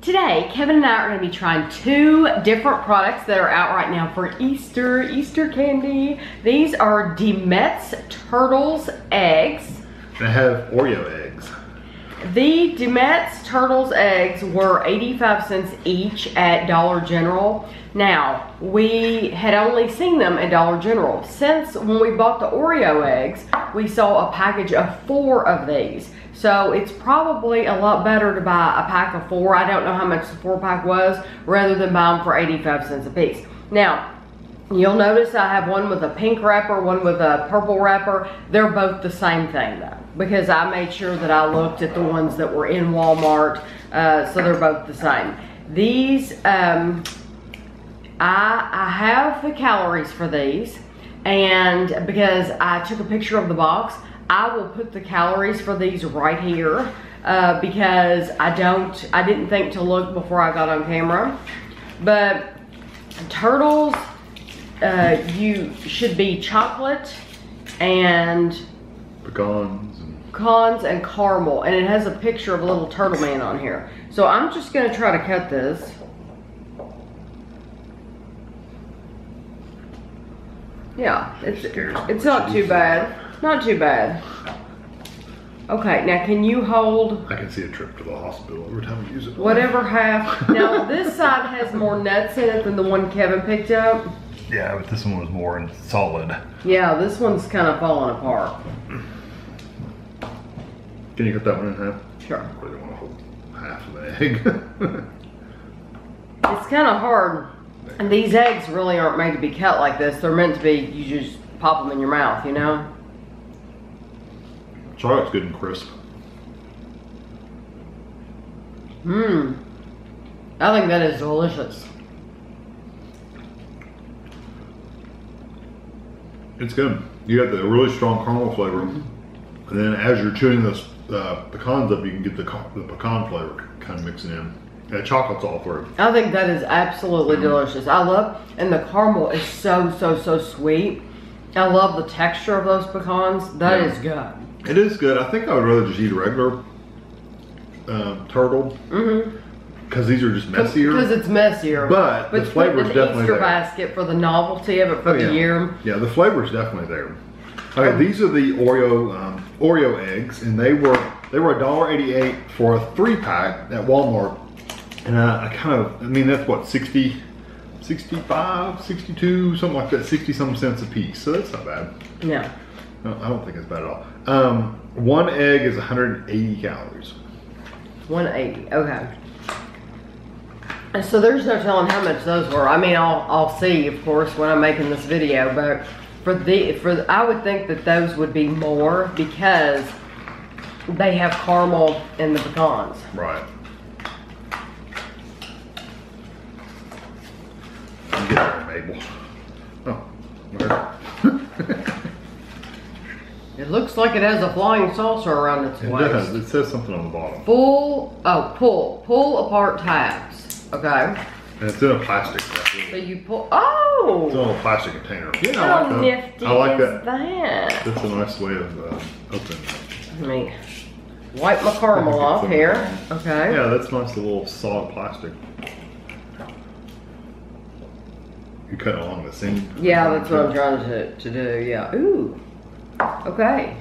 Today, Kevin and I are gonna be trying two different products that are out right now for Easter, Easter candy. These are Demet's Turtles Eggs. They have Oreo eggs. The Demet's Turtles Eggs were 85 cents each at Dollar General. Now, we had only seen them at Dollar General. Since when we bought the Oreo eggs, we saw a package of four of these. So it's probably a lot better to buy a pack of four. I don't know how much the four pack was, rather than buy them for 85 cents a piece. Now, You'll notice I have one with a pink wrapper, one with a purple wrapper. They're both the same thing though, because I made sure that I looked at the ones that were in Walmart, uh, so they're both the same. These, um, I, I have the calories for these, and because I took a picture of the box, I will put the calories for these right here, uh, because I don't, I didn't think to look before I got on camera. But turtles, uh, you should be chocolate and Pecans and pecans and caramel. And it has a picture of a little turtle man on here. So i'm just gonna try to cut this. Yeah it's it's not too bad. Not too bad. Okay now can you hold I can see a trip to the hospital every time we use it. whatever half? Now this side has more nuts in it than the one kevin picked up Yeah, but this one was more in solid. yeah this one's kind of falling apart Can you cut that one in half? sure I really want to hold half of the egg. It's kind of hard. And these eggs really aren't made to be cut like this. They're meant to be, you just pop them in your mouth, you know? Chocolate's good and crisp. Mmm. I think that is delicious. It's good. You got the really strong caramel flavor, and then as you're chewing those uh, pecans up, you can get the, the pecan flavor kind of mixing in. Yeah, chocolate's all through. I think that is absolutely Mm. delicious. I love, and the caramel is so, so, so sweet. I love the texture of those pecans. That Yeah. is good. It is good. I think I would rather just eat a regular um, turtle Mm-hmm. Because these are just messier. Because it's messier. But the put it flavor's in the definitely Easter there. basket for the novelty of it for Oh, the yeah. year. Yeah, the flavor is definitely there. Okay, Um, these are the Oreo um, Oreo eggs, and they were they were $1.88 for a three pack at Walmart. And uh, I kind of, I mean, that's what 60, 65, 62, something like that, 60 some cents a piece. So that's not bad. Yeah. No, I don't think it's bad at all. Um, one egg is 180 calories. 180. Okay. And So there's no telling how much those were. I mean, I'll I'll see, of course, when I'm making this video. But for the for the, I would think that those would be more because they have caramel in the pecans. Right. You get there, Mabel. Oh, where? It looks like it has a flying saucer around its It waist. does. It says something on the bottom. Full oh pull pull apart tabs. Okay. And it's in a plastic. So you pull. Oh. in a plastic container. Yeah, I How like that. nifty I like is that. that? That's a nice way of uh, opening. it. Let me wipe my caramel off here. Okay. Yeah, that's nice. The little solid plastic. You cut along the seam. Yeah, that's what I'm trying to, to do. Yeah. Ooh. Okay.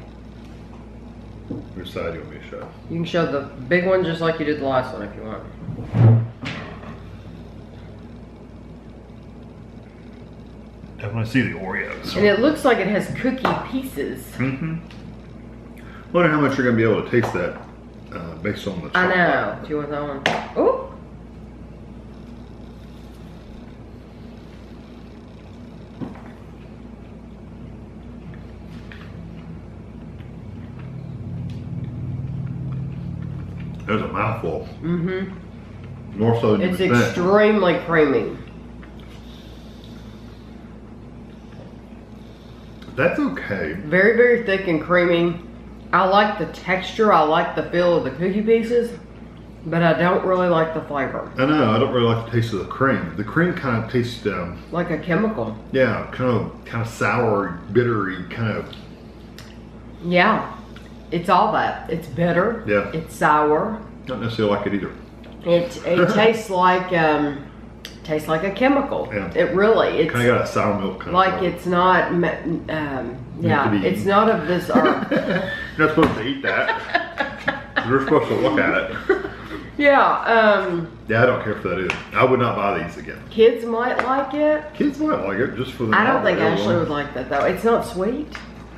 Which side do you want me to show? You can show the big one just like you did the last one if you want. Definitely see the Oreos. And it looks like it has cookie pieces. Mm-hmm. Wonder how much you're gonna be able to taste that uh, based on the. I know. Do you want that one? Ooh. There's a mouthful. Mm-hmm. More so than It's extremely creamy. That's okay. Very, very thick and creamy. I like the texture. I like the feel of the cookie pieces. But I don't really like the flavor. I know. I don't really like the taste of the cream. The cream kind of tastes, um, Like a chemical. yeah, kind of, kind of sour, bittery, kind of. Yeah. It's all that. It's bitter. Yeah. It's sour. Not necessarily like it either. It it tastes like um, tastes like a chemical. Yeah. It really it's Kind of got a sour milk kind like of. it's not um, yeah it's not of this earth. You're not supposed to eat that. You're supposed to look at it. yeah, um, Yeah, I don't care for that either. I would not buy these again. kids might like it. Kids might like it just for the. I don't think Ashley would like that though. It's not sweet.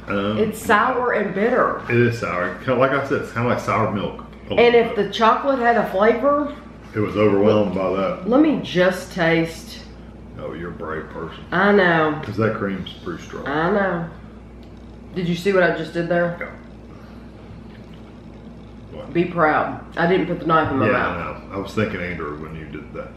Um, It's sour and bitter. It is sour. Kind of like I said, it's kind of like sour milk. And if bit. the chocolate had a flavor, it was overwhelmed by that. let me just taste. Oh, you're a brave person. I know. Because that cream's pretty strong. I know. Did you see what I just did there? Yeah. What? Be proud. I didn't put the knife in my Yeah, mouth. I know. I was thinking Andrew when you did that.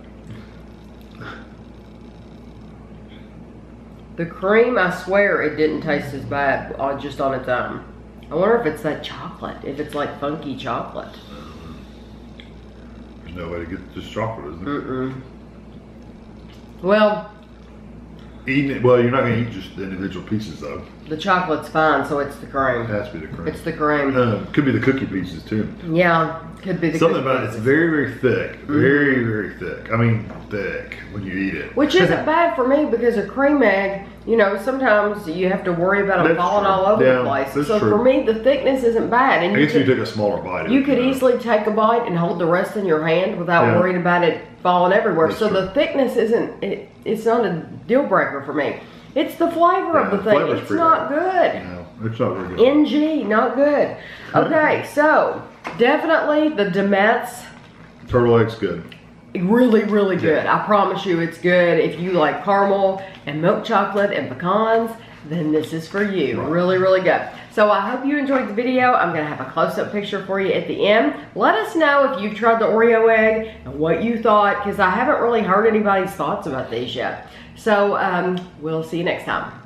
The cream, I swear, it didn't taste as bad uh, just on its own. I wonder if it's that chocolate, if it's like funky chocolate. There's no way to get this chocolate, is there? Mm-mm. Well, Eating it, well, you're not going to eat just the individual pieces, though. the chocolate's fine, so it's the It cream. has to be the cream. It's the cream. Uh, could be the cookie pieces, too. Yeah, could be the Something about it, it's very, very thick. Very, very thick. I mean, thick when you eat it. Which isn't bad for me because a cream egg, you know, sometimes you have to worry about them That's falling true. all over Yeah, the place. So true. for me, the thickness isn't bad, and I you guess you could, took a smaller bite. you could know. easily take a bite and hold the rest in your hand without Yeah. worrying about it falling everywhere. That's so true. the thickness isn't it, it's not a deal breaker for me. It's the flavor Yeah, of the the thing. It's not good. No, it's not very good. NG, not good. Okay, so definitely the Demet's Turtle egg's good. Really, really good. I promise you it's good. If you like caramel and milk chocolate and pecans, then this is for you. Right. Really, really good. So I hope you enjoyed the video. I'm gonna have a close-up picture for you at the end. Let us know if you've tried the Oreo egg and what you thought, because I haven't really heard anybody's thoughts about these yet. So um, we'll see you next time.